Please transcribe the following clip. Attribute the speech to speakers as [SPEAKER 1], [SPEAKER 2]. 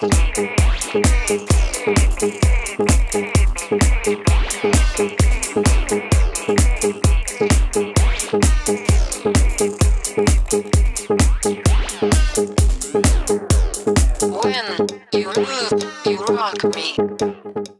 [SPEAKER 1] When you move, you rock me.